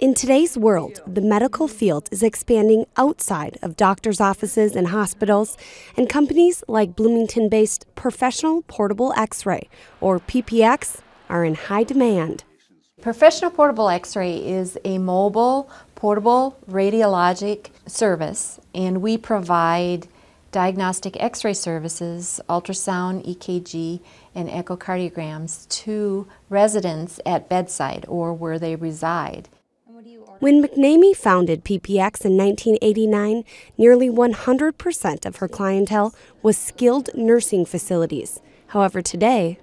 In today's world, the medical field is expanding outside of doctors' offices and hospitals, and companies like Bloomington based Professional Portable X ray, or PPX, are in high demand. Professional Portable X ray is a mobile, portable radiologic service, and we provide diagnostic x ray services, ultrasound, EKG, and echocardiograms to residents at bedside or where they reside. When McNamee founded PPX in 1989, nearly 100% of her clientele was skilled nursing facilities. However, today,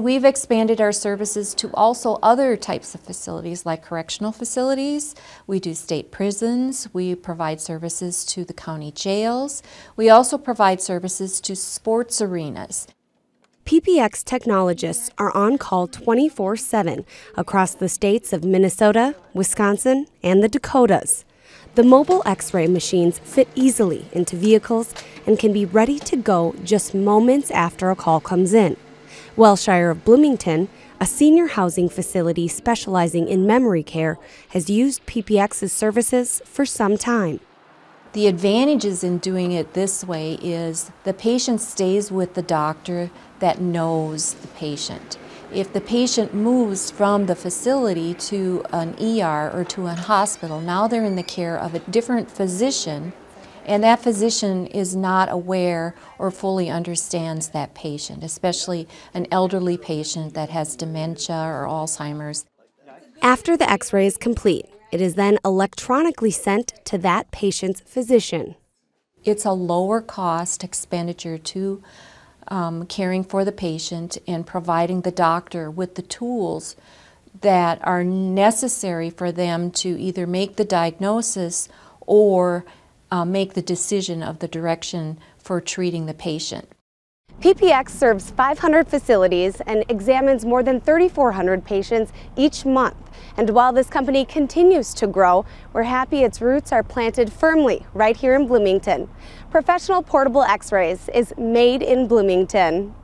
We've expanded our services to also other types of facilities like correctional facilities. We do state prisons. We provide services to the county jails. We also provide services to sports arenas. PPX technologists are on call 24 7 across the states of Minnesota, Wisconsin, and the Dakotas. The mobile x ray machines fit easily into vehicles and can be ready to go just moments after a call comes in. Wellshire of Bloomington, a senior housing facility specializing in memory care, has used PPX's services for some time. The advantages in doing it this way is the patient stays with the doctor that knows the patient. If the patient moves from the facility to an ER or to a hospital, now they're in the care of a different physician and that physician is not aware or fully understands that patient, especially an elderly patient that has dementia or Alzheimer's. After the x ray is complete, it is then electronically sent to that patient's physician. It's a lower cost expenditure to um, caring for the patient and providing the doctor with the tools that are necessary for them to either make the diagnosis or uh, make the decision of the direction for treating the patient. PPX serves 500 facilities and examines more than 3,400 patients each month. And while this company continues to grow, we're happy its roots are planted firmly right here in Bloomington. Professional Portable X-Rays is made in Bloomington.